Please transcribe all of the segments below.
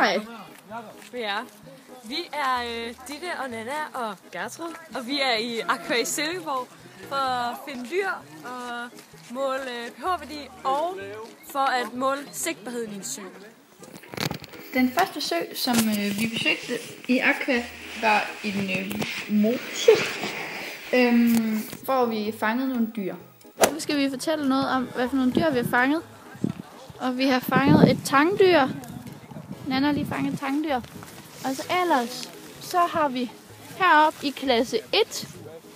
Hej. Ja. Vi er øh, Ditte og Nana og Gertrud, og vi er i Aqua i Silkeborg for at finde dyr og måle øh, pH-værdi og for at måle sigtbarheden i en sø. Den første sø, som øh, vi besøgte i Aqua, var en øh, mose, øhm, hvor vi fangede nogle dyr. Nu skal vi fortælle noget om, hvad for nogle dyr vi har fanget. Og vi har fanget et tangdyr. Nana har lige fanget et tangdyr. Og så ellers, så har vi heroppe i klasse 1.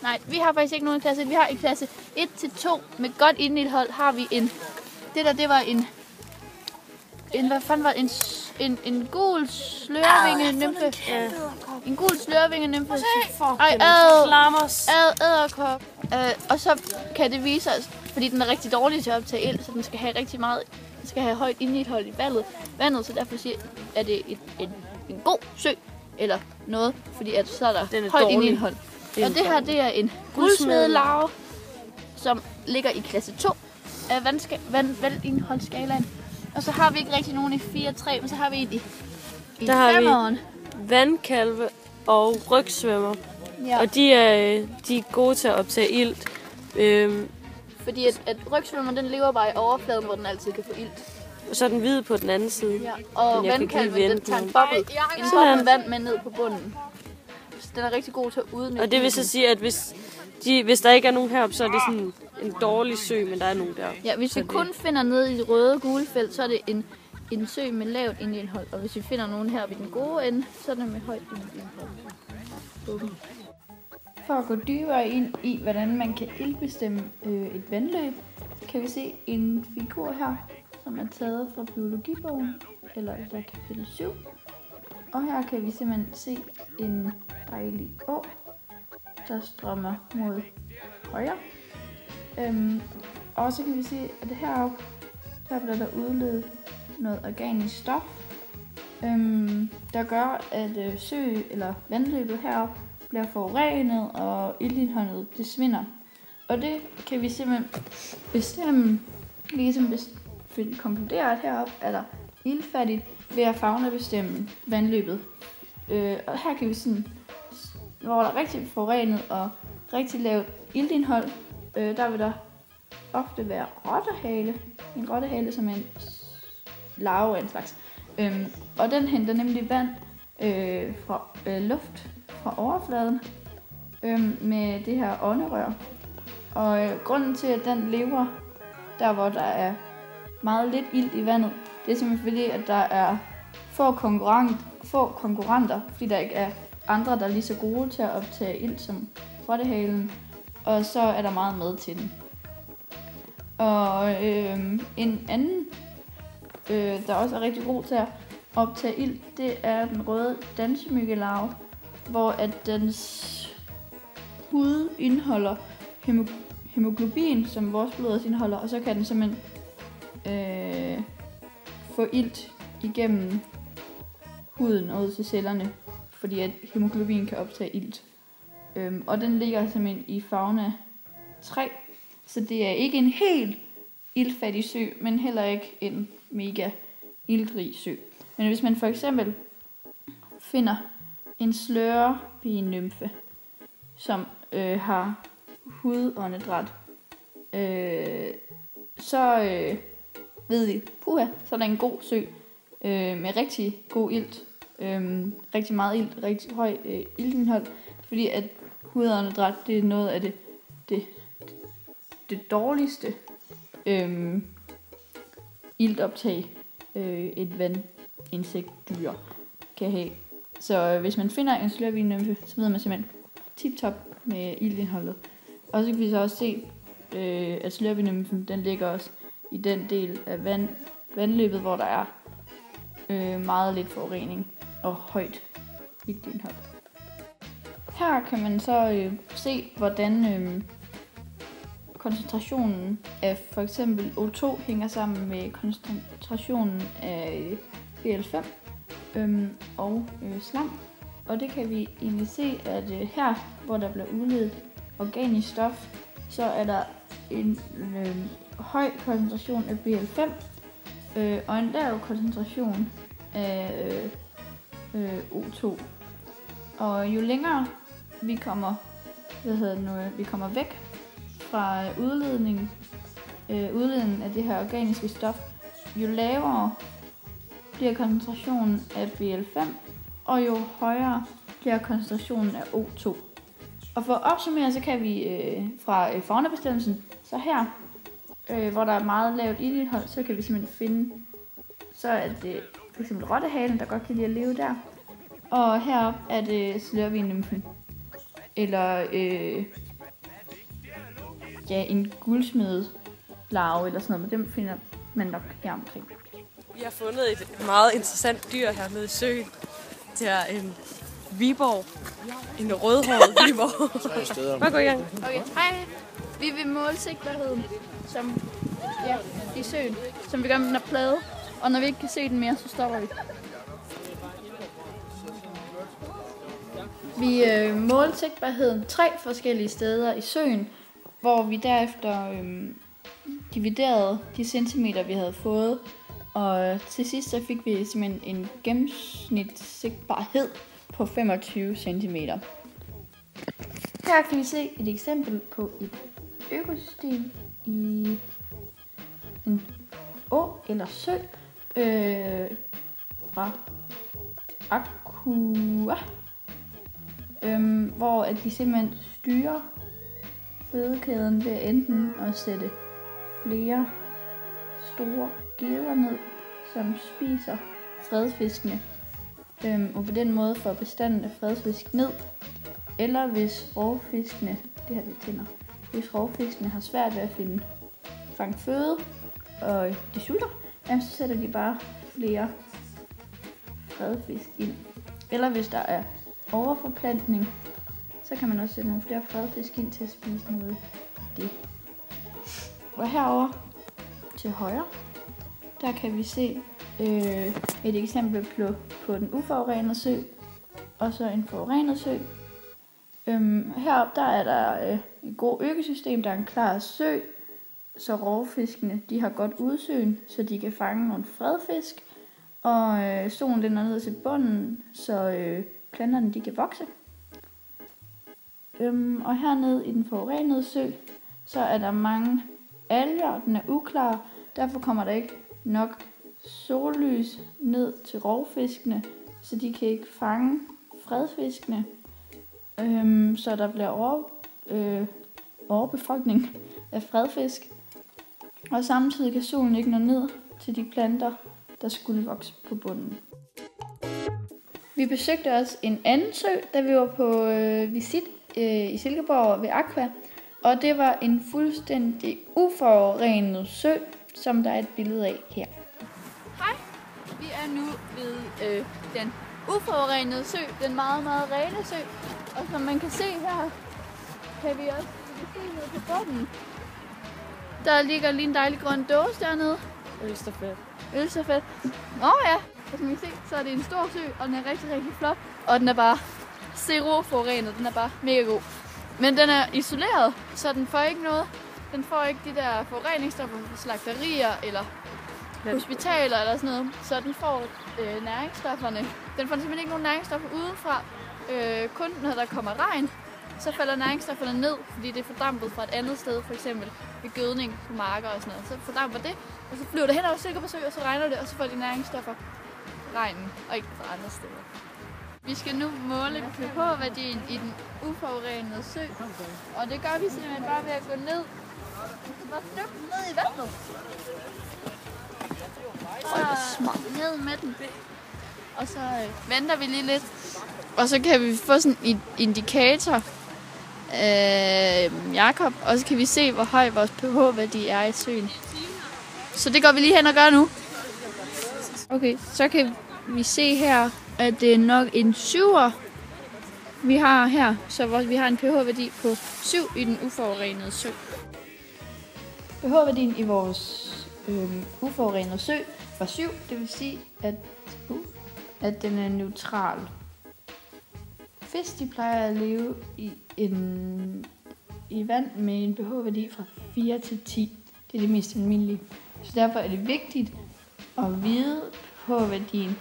Nej, vi har faktisk ikke nogen i klasse 1. Vi har i klasse 1 til 2 med godt indhold har vi en... Det der, det var en... En, hvad fanden var? En, en, en gul slørvinge nymfe. En gul slørvinge nymfe. Ej, ad, ad, æderkop. Øh, og så kan det vise os, fordi den er rigtig dårlig til at optage ild, så den skal have rigtig meget, skal have højt indhold i vandet, vandet så derfor siger, er det et, en, en god sø, eller noget, fordi at så er der Den er højt dårlig. indhold. Og det her, det er en Guldsmedelarve. som ligger i klasse 2 af vandska- vand, vandindholdsskalaen. Og så har vi ikke rigtig nogen i 4 og 3, men så har vi en i, i Der har vi-. Vandkalve og rygsvømmer. Ja. Og de er, øh, de er gode til at optage ilt. Øhm, Fordi at, at rygsvømmer, den lever bare i overfladen, hvor den altid kan få ilt. og så er den hvide på den anden side. Ja. Og vandkalven, den tager en boble, en Sådan. boble vand med ned på bunden. Så den er rigtig god til at udnytte. Og det vil så sige, at hvis, de, hvis der ikke er nogen heroppe, så er det sådan en dårlig sø, men der er nogen der. Ja, hvis vi Så det- kun finder nede i det røde gule felt, så er det en, en sø med lavt indhold. Og hvis vi finder nogen her ved den gode ende, så er det med højt indhold. Bum. For at gå dybere ind i, hvordan man kan ildbestemme øh, et vandløb, kan vi se en figur her, som er taget fra biologibogen, eller der kapitel 7. Og her kan vi simpelthen se en dejlig å, der strømmer mod højre. Øhm, og så kan vi se, at heroppe, der bliver der udledt noget organisk stof, øhm, der gør, at øh, sø eller vandløbet heroppe bliver forurenet, og iltindholdet det svinder. Og det kan vi simpelthen bestemme, ligesom bes- fin- konkludere, at heroppe er der ildfattigt ved at fagnabestemme vandløbet. Øh, og her kan vi sådan, hvor der er rigtig forurenet og rigtig lavt iltindhold, øh, der vil der ofte være rottehale. En rottehale, som er en larve af en slags. Øhm, og den henter nemlig vand øh, fra øh, luft fra overfladen øh, med det her ånderør. Og øh, grunden til, at den lever der, hvor der er meget lidt ilt i vandet, det er simpelthen fordi, at der er få, konkurrent, få konkurrenter, fordi der ikke er andre, der er lige så gode til at optage ilt som rottehalen, og så er der meget med til den. Og øh, en anden, øh, der også er rigtig god til at optage ild, det er den røde dansemyggelarve, hvor at dens hud indeholder hemoglobin, som vores blod også indeholder, og så kan den simpelthen øh, få ilt igennem huden og ud til cellerne, fordi at hemoglobin kan optage ilt. Øhm, og den ligger simpelthen i fauna 3, så det er ikke en helt iltfattig sø, men heller ikke en mega iltrig sø. Men hvis man for eksempel finder en slørebie-nymfe, som øh, har hudåndedræt, øh, så øh, ved vi, puha, så er der en god sø øh, med rigtig god ilt, øh, rigtig meget ilt, rigtig høj øh, iltindhold, fordi at hudåndedræt, det er noget af det, det, det dårligste øh, iltoptag, øh, et vandinsektdyr kan have. Så hvis man finder en slørvinymfe, så ved man simpelthen tip-top med ildindholdet. Og så kan vi så også se, øh, at slørvinymfen, den ligger også i den del af vand, vandløbet, hvor der er øh, meget lidt forurening og højt iltindhold. Her kan man så øh, se, hvordan øh, koncentrationen af for eksempel O2 hænger sammen med koncentrationen af øh, BL5 øhm, og øh, slam. Og det kan vi egentlig se, at øh, her, hvor der bliver udledt organisk stof, så er der en øh, høj koncentration af BL5 øh, og en lav koncentration af øh, øh, O2. Og jo længere vi kommer, hvad hedder det nu, øh, vi kommer væk fra øh, udledningen, øh, udledningen af det her organiske stof, jo lavere bliver koncentrationen af BL5, og jo højere bliver koncentrationen af O2. Og for at opsummere, så kan vi øh, fra øh, faunabestemmelsen, så her, øh, hvor der er meget lavt ildindhold, så kan vi simpelthen finde, så er det øh, for eksempel rottehalen, der godt kan lide at leve der. Og heroppe er det slørvinymfen. Eller øh, ja, en guldsmedelarve eller sådan noget, men dem finder man nok her omkring. Vi har fundet et meget interessant dyr her nede i søen. Det er en viborg. En rødhåret viborg. Bare gå i gang. Okay, hej. Vi vil måle sigtbarheden, som, ja, i søen, som vi gør med den her plade. Og når vi ikke kan se den mere, så stopper vi. Vi øh, målte sigtbarheden tre forskellige steder i søen, hvor vi derefter øh, dividerede de centimeter, vi havde fået. Og til sidst så fik vi simpelthen en gennemsnitssigtbarhed på 25 cm. Her kan vi se et eksempel på et økosystem i en å eller sø øh, fra Aqua, øhm, hvor at de simpelthen styrer fødekæden ved enten at sætte flere store geder ned, som spiser fredfiskene, øhm, og på den måde får bestanden af fredfisk ned, eller hvis rovfiskene, det her det tænder, hvis rovfiskene har svært ved at finde fange føde, og de sulter, jamen, så sætter de bare flere fredfisk ind. Eller hvis der er overforplantning, så kan man også sætte nogle flere fredfisk ind til at spise noget af det. Og herover til højre, der kan vi se øh, et eksempel på, på den uforurenede sø, og så en forurenet sø. Øhm, heroppe der er der øh, et god økosystem, der er en klar sø, så rovfiskene de har godt udsyn, så de kan fange nogle fredfisk, og øh, solen den er ned til bunden, så øh, planterne de kan vokse. Øhm, og hernede i den forurenede sø, så er der mange alger, den er uklar, derfor kommer der ikke nok sollys ned til rovfiskene, så de kan ikke fange fredfiskene. Øhm, så der bliver over, øh, overbefolkning af fredfisk. Og samtidig kan solen ikke nå ned til de planter, der skulle vokse på bunden. Vi besøgte også en anden sø, da vi var på øh, visit øh, i Silkeborg ved Aqua. Og det var en fuldstændig uforurenet sø, som der er et billede af her. Hej, vi er nu ved øh, den uforurenede sø, den meget, meget rene sø. Og som man kan se her, kan vi også se ned på bunden. Der ligger lige en dejlig grøn dåse dernede. Ølstafet. Ølstafet. Nå ja, og som I kan se, så er det en stor sø, og den er rigtig, rigtig flot. Og den er bare zero forurenet. Den er bare mega god. Men den er isoleret, så den får ikke noget. Den får ikke de der forureningsstoffer fra slagterier eller hospitaler eller sådan noget. Så den får øh, næringsstofferne. Den får simpelthen ikke nogen næringsstoffer udenfra. Øh, kun når der kommer regn, så falder næringsstofferne ned, fordi det er fordampet fra et andet sted, for eksempel ved gødning på marker og sådan noget. Så fordamper det, og så flyver det hen over Silkeborg Sø, og så regner det, og så får de næringsstoffer regnen, og ikke fra andre steder. Vi skal nu måle pH-værdien i den uforurenede sø, og det gør vi simpelthen bare ved at gå ned, og dybt ned i vandet. Og ned med den. Og så øh, venter vi lige lidt, og så kan vi få sådan en indikator øh, Jakob, og så kan vi se, hvor høj vores pH-værdi er i søen. Så det går vi lige hen og gør nu. Okay, så kan vi se her, at det er nok en 7'er, vi har her. Så vi har en pH-værdi på 7 i den uforurenede sø pH-værdien i vores øh, uforurenede sø var 7, det vil sige, at, uh, at den er neutral. Fisk de plejer at leve i, en, i vand med en pH-værdi fra 4 til 10. Det er det mest almindelige. Så derfor er det vigtigt at vide pH-værdien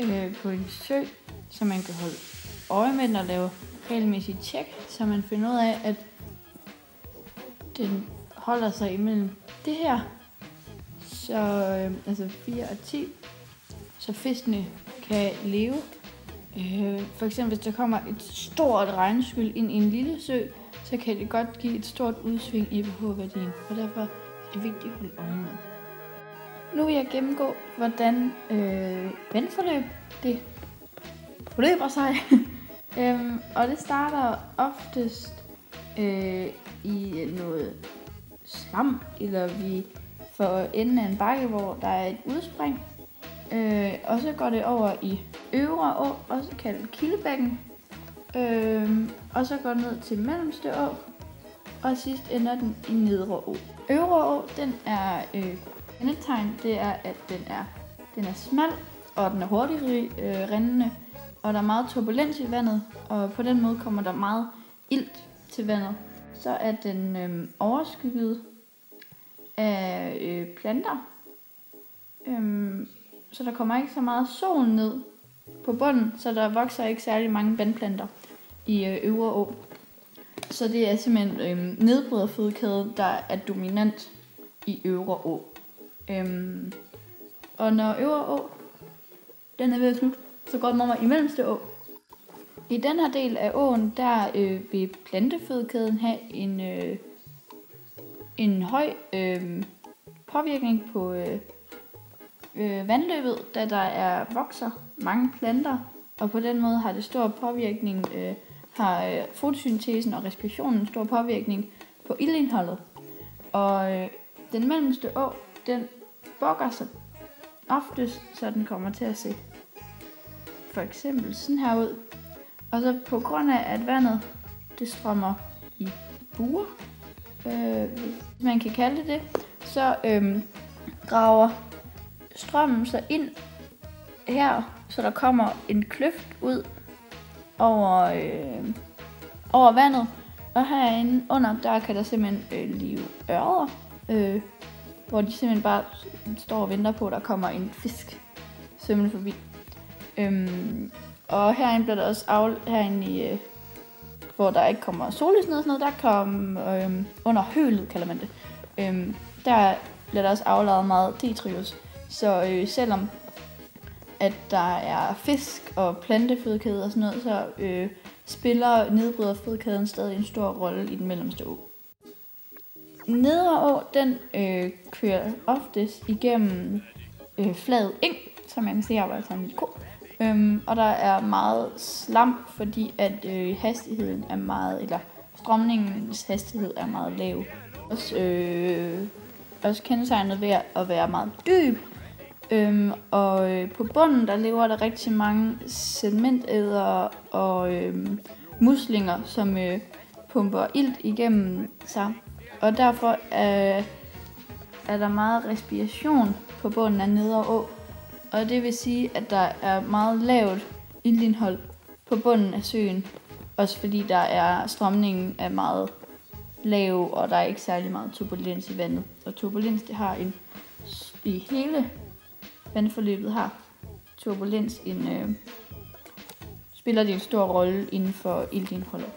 øh, på en sø, så man kan holde øje med den og lave regelmæssigt tjek, så man finder ud af, at den holder sig imellem det her, så øh, altså 4 og 10, så fiskene kan leve. Øh, for eksempel hvis der kommer et stort regnskyld ind i en lille sø, så kan det godt give et stort udsving i pH-værdien, og derfor er det vigtigt at holde øje med. Nu vil jeg gennemgå, hvordan øh, vandforløb det forløber sig. øhm, og det starter oftest øh, i noget slam, eller vi får enden af en bakke, hvor der er et udspring. Øh, og så går det over i øvre å, også kaldet kildebækken. Øh, og så går det ned til mellemste å, og sidst ender den i nedre å. Øvre å, den er øh, kendetegn, det er, at den er, den er smal, og den er hurtigt øh, rindende, og der er meget turbulens i vandet, og på den måde kommer der meget ilt til vandet. Så er den øh, overskygget af øh, planter, øhm, så der kommer ikke så meget sol ned på bunden, så der vokser ikke særlig mange vandplanter i øh, øvre å. Så det er simpelthen øh, nedbryderfødekæde, der er dominant i øvre å. Øhm, og når øvre å, den er ved at slutte, så går den over i mellemste å. I den her del af åen, der øh, vil plantefødekæden have en, øh, en høj øh, påvirkning på øh, øh, vandløbet, da der er vokser mange planter, og på den måde har det stor påvirkning, øh, har øh, fotosyntesen og respirationen stor påvirkning på ildindholdet. Og øh, den mellemste å, den bukker sig oftest, så den kommer til at se for eksempel sådan her ud. Og så på grund af, at vandet det strømmer i buer, øh, hvis man kan kalde det det, så øh, graver strømmen så ind her, så der kommer en kløft ud over, øh, over vandet. Og herinde under, der kan der simpelthen øh, live ørder, øh, hvor de simpelthen bare står og venter på, at der kommer en fisk svømmende forbi. Øhm, og herinde bliver der også af, herinde i, øh, hvor der ikke kommer sollys ned og sådan noget, der kommer øh, under hølet, kalder man det. Øh, der bliver der også aflejet meget detrius. Så øh, selvom at der er fisk og plantefødekæde og sådan noget, så øh, spiller nedbryderfødekæden stadig en stor rolle i den mellemste å. Nedre å, den øh, kører oftest igennem øh, flad eng, som man kan se, arbejder sammen med ko. Øhm, og der er meget slam, fordi at øh, hastigheden er meget, eller strømningens hastighed er meget lav. Også, øh, også kendetegnet ved at være meget dyb. Øhm, og øh, på bunden, der lever der rigtig mange sedimentædere og øh, muslinger, som øh, pumper ilt igennem sig. Og derfor er, er der meget respiration på bunden af nedre å. Og det vil sige, at der er meget lavt ildindhold på bunden af søen. Også fordi der er strømningen er meget lav, og der er ikke særlig meget turbulens i vandet. Og turbulens, det har en, i hele vandforløbet har turbulens en, øh, spiller det en stor rolle inden for ildindholdet.